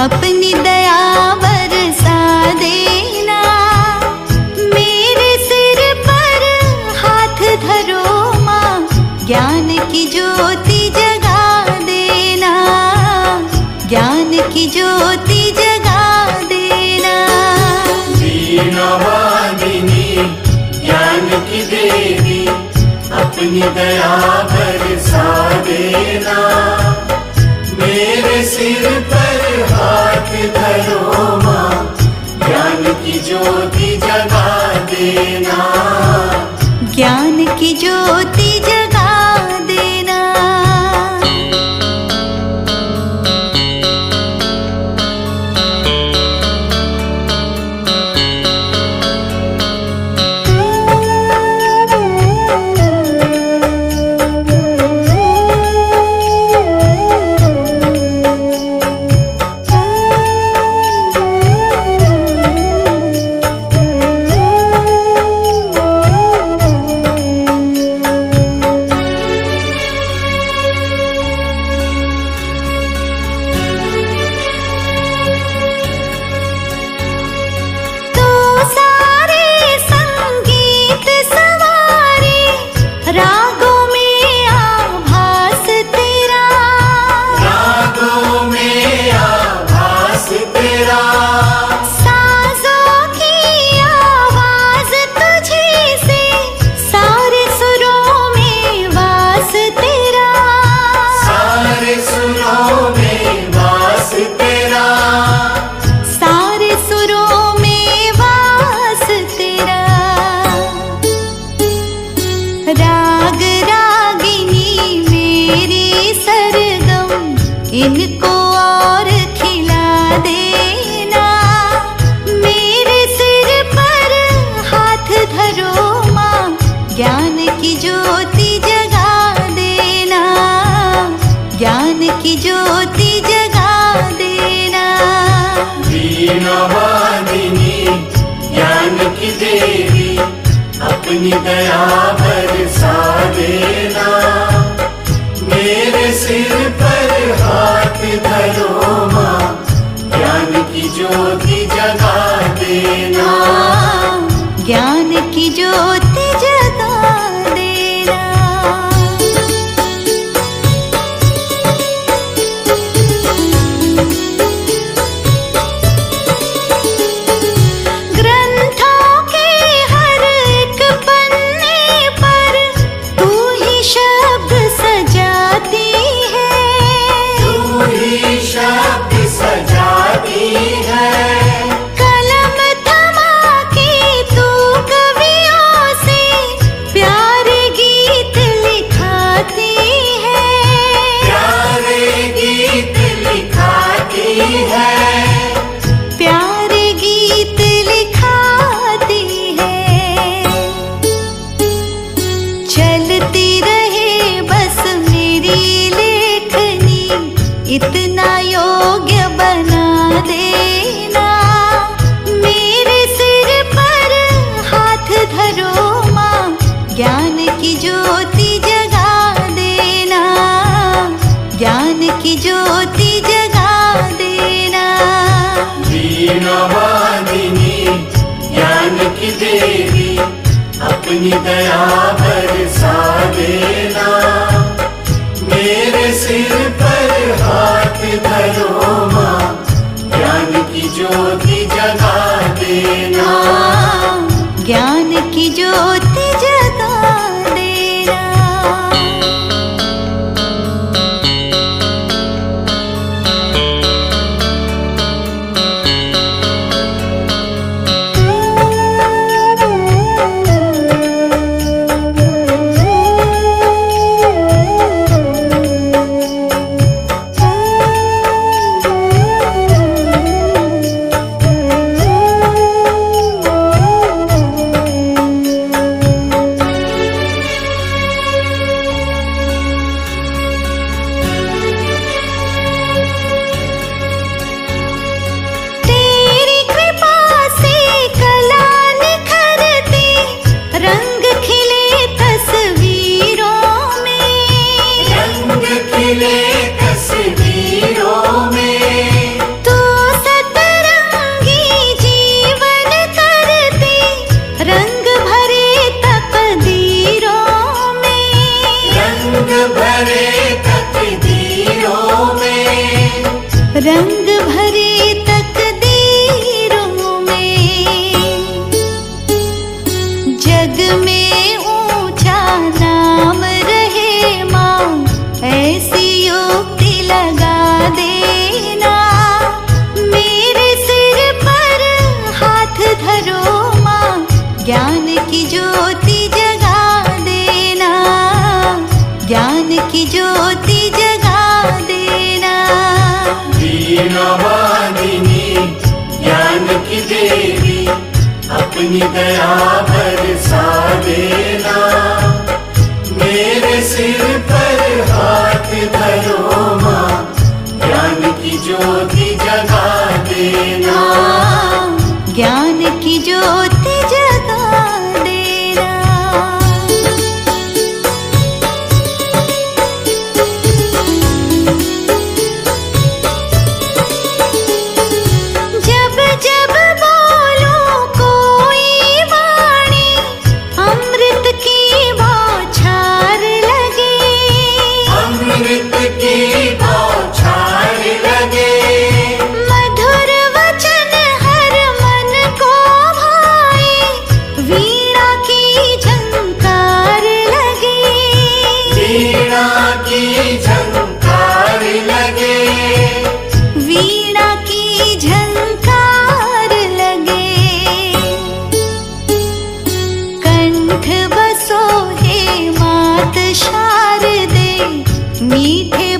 अपनी दया बरसा देना। मेरे सिर पर हाथ धरो माँ ज्ञान की ज्योति जगा देना। ज्ञान की ज्योति जगा देना। ज्ञान की देवी अपनी दया बरसा देना। मेरे सिर ज्योति दीनवादिनी ज्ञान की देवी, अपनी दया बरसा देना। मेरे सिर पर हाथ धरो माँ ज्ञान की ज्योति जगा देना। ज्ञान की ज्योति अपनी दया बरसा देना मेरे सिर पर हाथ धरो ज्ञान की ज्योति जगा देना। ज्ञान की ज्योति की ज्योति जगा देना। दीनवादिनी ज्ञान की देवी, अपनी दया बरसा देना। मेरे सिर पर हाथ धरो माँ ज्ञान की ज्योति